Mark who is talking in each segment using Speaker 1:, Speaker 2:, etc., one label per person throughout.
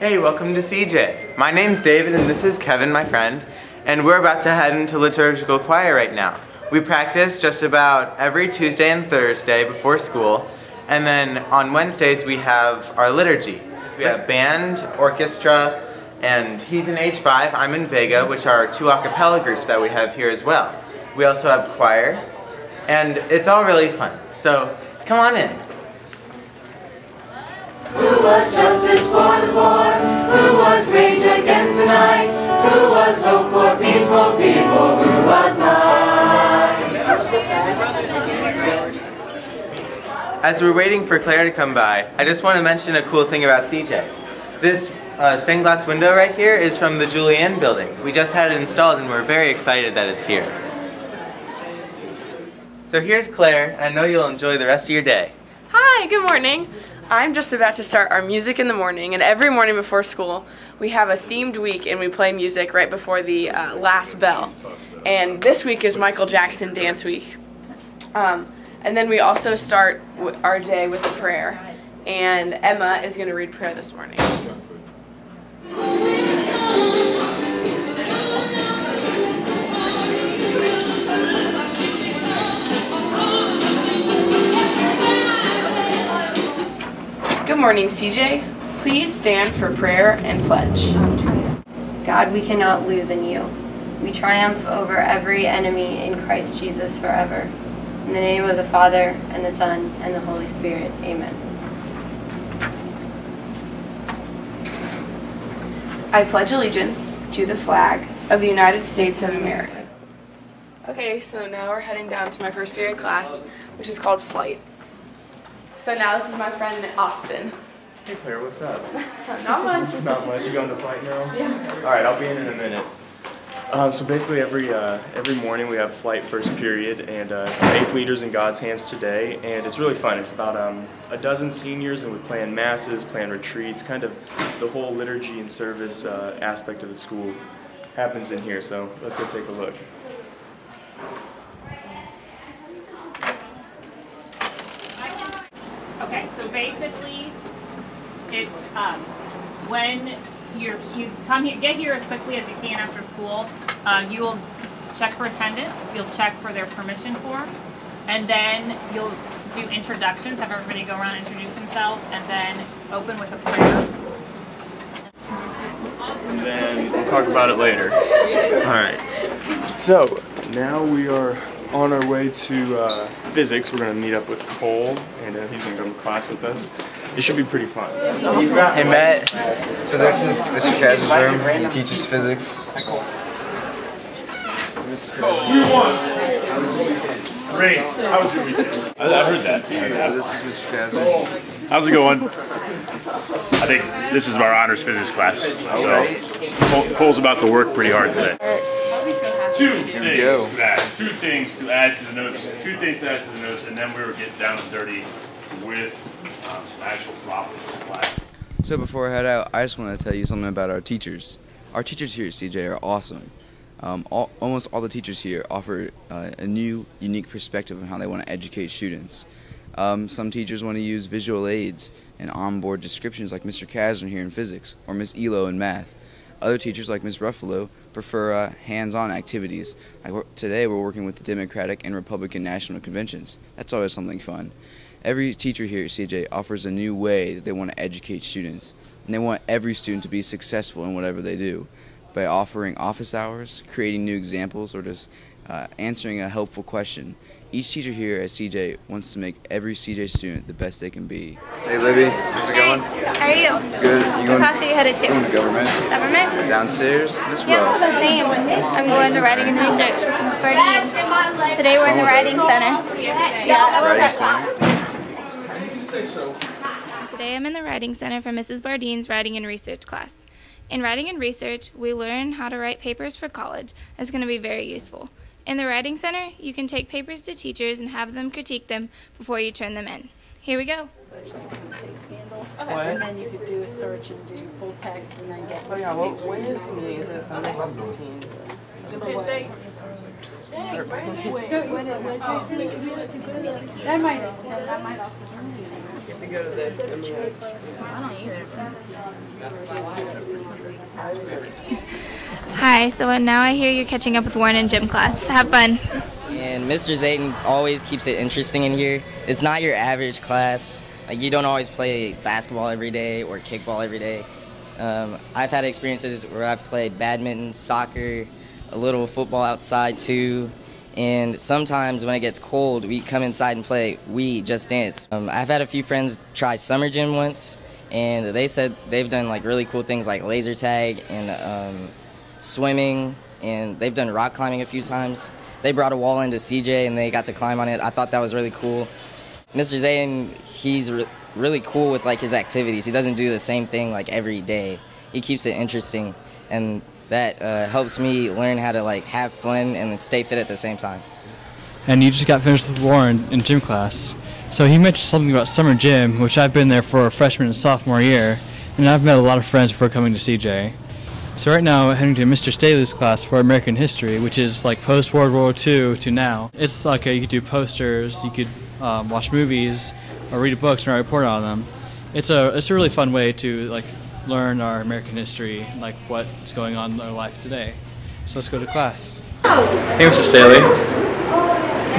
Speaker 1: Hey, welcome to CJ. My name's David and this is Kevin, my friend, and we're about to head into liturgical choir right now. We practice just about every Tuesday and Thursday before school, and then on Wednesdays we have our liturgy. We have band, orchestra, and he's in H5, I'm in Vega, which are two a cappella groups that we have here as well. We also have choir, and it's all really fun. So come on in.
Speaker 2: Who was justice for the poor? Who was rage against the night? Who was hope for peaceful people? Who was not?
Speaker 1: As we're waiting for Claire to come by, I just want to mention a cool thing about CJ. This uh, stained glass window right here is from the Julienne building. We just had it installed and we're very excited that it's here. So here's Claire, and I know you'll enjoy the rest of your day.
Speaker 3: Hi, good morning. I'm just about to start our music in the morning, and every morning before school, we have a themed week and we play music right before the uh, last bell. And this week is Michael Jackson Dance Week. Um, and then we also start our day with a prayer. And Emma is going to read prayer this morning. Morning, CJ. Please stand for prayer and pledge.
Speaker 4: God, we cannot lose in you. We triumph over every enemy in Christ Jesus forever. In the name of the Father, and the Son, and the Holy Spirit. Amen.
Speaker 3: I pledge allegiance to the flag of the United States of America. Okay, so now we're heading down to my first period class, which is called flight. So now this is my friend Austin.
Speaker 5: Hey Claire, what's up?
Speaker 3: Not much.
Speaker 5: Not much. You going to flight now?
Speaker 3: Yeah.
Speaker 5: All right, I'll be in in a minute. Um, so basically, every uh, every morning we have flight first period, and uh, it's faith leaders in God's hands today, and it's really fun. It's about um, a dozen seniors, and we plan masses, plan retreats, kind of the whole liturgy and service uh, aspect of the school happens in here. So let's go take a look.
Speaker 6: Okay, so basically, it's um, when you're, you come here, get here as quickly as you can after school. Um, you will check for attendance. You'll check for their permission forms, and then you'll do introductions. Have everybody go around and introduce themselves, and then open with a prayer.
Speaker 5: and then we'll talk about it later. All right. So now we are on our way to uh, physics. We're going to meet up with Cole, and uh, he's going to come to class with us. It should be pretty fun.
Speaker 7: Hey Matt, so this is Mr. Kaz's room. He teaches physics.
Speaker 8: Great. How was your weekend? I, I heard that.
Speaker 7: So this is Mr. Kaz.
Speaker 8: How's it going? I think this is our honors physics class. So Cole's about to work pretty hard today. Two
Speaker 7: we
Speaker 8: things
Speaker 7: go.
Speaker 8: to add. Two things to add to the notes. Two things to add to the notes, and then we were getting down and dirty with um, some actual problems.
Speaker 7: So before I head out, I just want to tell you something about our teachers. Our teachers here at CJ are awesome. Um, all, almost all the teachers here offer uh, a new, unique perspective on how they want to educate students. Um, some teachers want to use visual aids and onboard descriptions like Mr. Kazner here in physics or Miss Elo in math. Other teachers like Ms. Ruffalo prefer uh, hands-on activities. Today we're working with the Democratic and Republican National Conventions. That's always something fun. Every teacher here at CJ offers a new way that they want to educate students, and they want every student to be successful in whatever they do. By offering office hours, creating new examples, or just uh, answering a helpful question, each teacher here at CJ wants to make every CJ student the best they can be. Hey Libby, how's it going?
Speaker 9: How are you?
Speaker 7: Good. You
Speaker 9: What
Speaker 7: going,
Speaker 9: class are you headed to?
Speaker 7: going
Speaker 9: to?
Speaker 7: to government?
Speaker 9: Government?
Speaker 7: Downstairs, Miss
Speaker 9: Yeah,
Speaker 7: Rose.
Speaker 9: same. I'm going to writing and research with Miss Bardeen. Today we're in the writing center. Yeah, I love
Speaker 7: Writing
Speaker 9: that.
Speaker 7: center.
Speaker 9: Today I'm in the writing center for Mrs. Bardeen's writing and research class. In writing and research, we learn how to write papers for college. It's going to be very useful. In the writing center, you can take papers to teachers and have them critique them before you turn them in. Here we go.
Speaker 10: And then you could do a search and do full text and then get.
Speaker 3: Oh yeah, well, when is the meeting? Is it Sunday? Seventeenth. Tuesday?
Speaker 10: That might, that might also.
Speaker 3: go to this.
Speaker 9: Hi, so now I hear you're catching up with Warren in gym class. Have fun.
Speaker 11: And Mr. Zayden always keeps it interesting in here. It's not your average class. Like you don't always play basketball every day or kickball every day. Um, I've had experiences where I've played badminton, soccer, a little football outside too. And sometimes when it gets cold, we come inside and play We Just Dance. Um, I've had a few friends try summer gym once, and they said they've done like really cool things like laser tag and um, swimming, and they've done rock climbing a few times. They brought a wall into CJ and they got to climb on it. I thought that was really cool. Mr. Zayn, he's re- really cool with like his activities. He doesn't do the same thing like every day. He keeps it interesting, and that uh, helps me learn how to like have fun and stay fit at the same time.
Speaker 12: and you just got finished with Warren in gym class. So he mentioned something about summer gym, which I've been there for a freshman and sophomore year, and I've met a lot of friends before coming to CJ. So right now, I'm heading to Mr. Staley's class for American history, which is like post World War II to now. It's like a, you could do posters, you could um, watch movies, or read books and write a report on them. It's a it's a really fun way to like learn our American history, like what's going on in our life today. So let's go to class. Hey, Mr. Staley.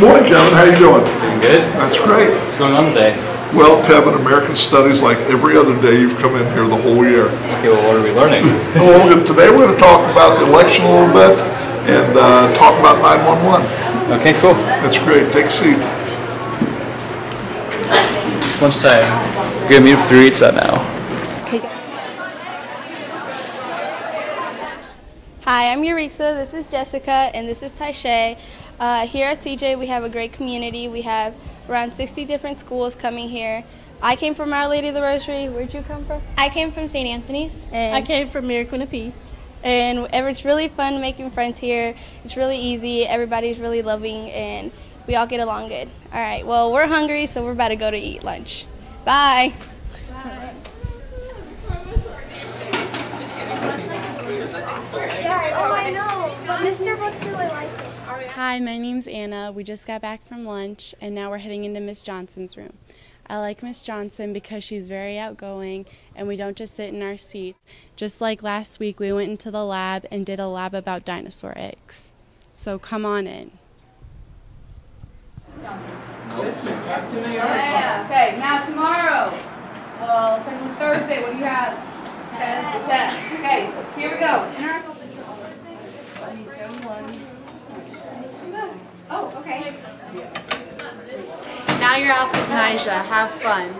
Speaker 13: Morning, gentlemen. How you doing?
Speaker 12: Doing good.
Speaker 13: That's great.
Speaker 12: What's going on today?
Speaker 13: Well, Kevin, American Studies, like every other day, you've come in here the whole year.
Speaker 12: Okay, well, what are we learning?
Speaker 13: well, today we're going to talk about the election a little bit and uh, talk about 911.
Speaker 12: Okay, cool.
Speaker 13: That's great. Take a seat.
Speaker 12: It's lunchtime. We're gonna meet up through Eats now.
Speaker 14: Hi, I'm Eureka. This is Jessica, and this is Taishay. Uh, here at CJ, we have a great community. We have around 60 different schools coming here. I came from Our Lady of the Rosary. Where'd you come from?
Speaker 15: I came from St. Anthony's.
Speaker 14: And
Speaker 10: I came from Mary Queen of Peace.
Speaker 14: And it's really fun making friends here. It's really easy. Everybody's really loving, and we all get along good. All right. Well, we're hungry, so we're about to go to eat lunch. Bye.
Speaker 15: Oh, I know. But Mr. Brooks really liked it.
Speaker 16: Oh, Hi, my name's Anna. We just got back from lunch and now we're heading into Miss Johnson's room. I like Miss Johnson because she's very outgoing and we don't just sit in our seats. Just like last week, we went into the lab and did a lab about dinosaur eggs. So come on in.
Speaker 17: Yeah, okay, now tomorrow. Well, Thursday, what do you have? Test. Test. Okay, here we go. Inter- Oh, okay.
Speaker 3: Now you're out with Nija. Have fun.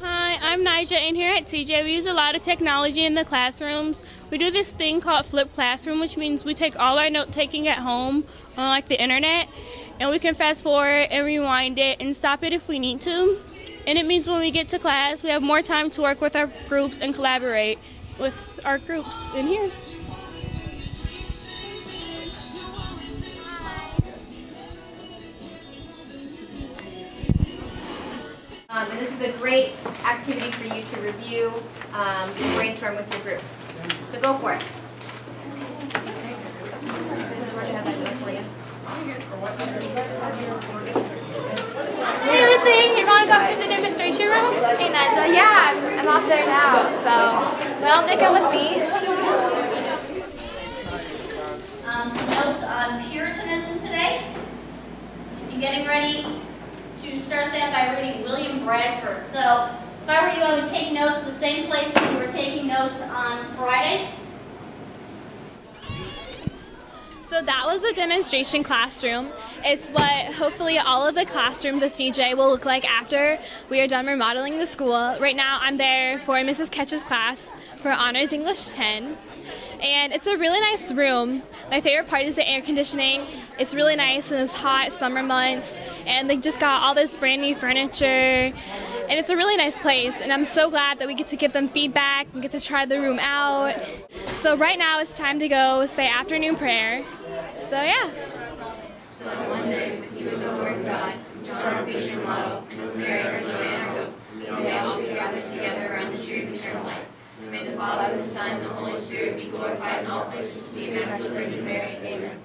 Speaker 15: Hi, I'm Nija, and here at CJ, we use a lot of technology in the classrooms. We do this thing called Flip Classroom, which means we take all our note taking at home on like the internet, and we can fast forward and rewind it and stop it if we need to. And it means when we get to class, we have more time to work with our groups and collaborate with our groups in here.
Speaker 18: A great activity for you to review, um, and brainstorm with your group. So go for it.
Speaker 15: Hey, Lizzie, you're going up to the demonstration room?
Speaker 19: Hey, Nigel. Yeah, I'm, I'm off there now. So, well, they come with me.
Speaker 18: Um, some notes on Puritanism today. And getting ready start that by reading William Bradford. So, if I were you, I would take notes the same place that you were taking notes on Friday.
Speaker 19: So that was a demonstration classroom. It's what hopefully all of the classrooms at CJ will look like after we are done remodeling the school. Right now I'm there for Mrs. Ketch's class for Honors English 10. And it's a really nice room. My favorite part is the air conditioning. It's really nice in those hot summer months. And they just got all this brand new furniture. And it's a really nice place. And I'm so glad that we get to give them feedback and get to try the room out. So right now it's time to go say afternoon prayer. So yeah.
Speaker 2: So that one day, he was the Lord God, our patient model, and Mary, our joy and our hope, and may all be gathered together around the tree of eternal life. May the Father, the Son, and the Holy Spirit be glorified in all places, be Immaculate Virgin Mary. Amen.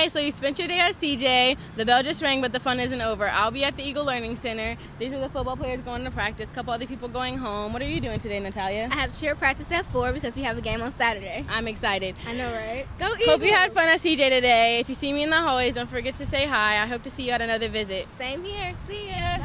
Speaker 15: Hey, so you spent your day at CJ. The bell just rang, but the fun isn't over. I'll be at the Eagle Learning Center. These are the football players going to practice. A couple other people going home. What are you doing today, Natalia?
Speaker 17: I have cheer practice at 4 because we have a game on Saturday.
Speaker 15: I'm excited.
Speaker 17: I know, right? Go
Speaker 15: Hope you had fun at CJ today. If you see me in the hallways, don't forget to say hi. I hope to see you at another visit.
Speaker 17: Same here. See ya.